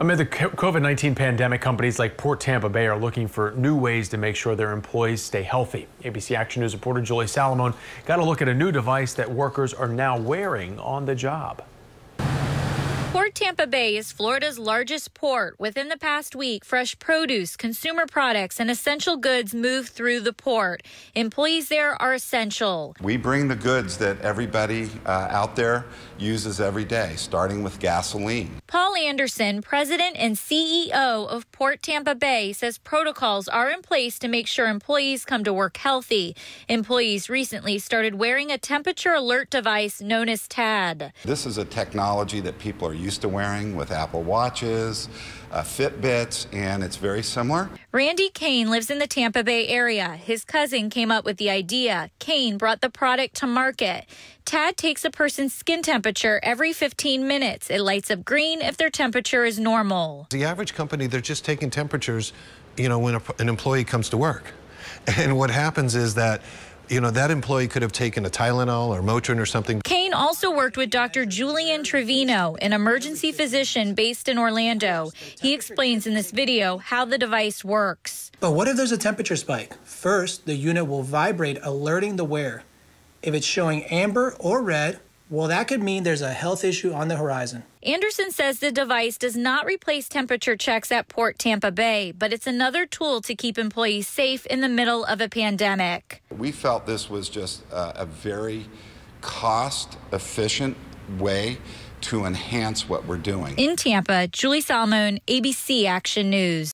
Amid the COVID 19 pandemic, companies like Port Tampa Bay are looking for new ways to make sure their employees stay healthy. ABC Action News reporter Julie Salomone got a look at a new device that workers are now wearing on the job. Port Tampa Bay is Florida's largest port. Within the past week, fresh produce, consumer products, and essential goods move through the port. Employees there are essential. We bring the goods that everybody uh, out there uses every day, starting with gasoline. Paul Anderson, president and CEO of Port Tampa Bay, says protocols are in place to make sure employees come to work healthy. Employees recently started wearing a temperature alert device known as TAD. This is a technology that people are used to wearing with Apple Watches, uh, Fitbits, and it's very similar. Randy Kane lives in the Tampa Bay area. His cousin came up with the idea. Kane brought the product to market. TAD takes a person's skin temperature every 15 minutes. It lights up green if their temperature is normal. The average company, they're just taking temperatures, you know, when a, an employee comes to work. And what happens is that you know, that employee could have taken a Tylenol or Motrin or something. Kane also worked with Dr. Julian Trevino, an emergency physician based in Orlando. He explains in this video how the device works. But what if there's a temperature spike? First, the unit will vibrate, alerting the wearer. If it's showing amber or red, well, that could mean there's a health issue on the horizon. Anderson says the device does not replace temperature checks at Port Tampa Bay, but it's another tool to keep employees safe in the middle of a pandemic. We felt this was just a very cost efficient way to enhance what we're doing. In Tampa, Julie Salomone, ABC Action News.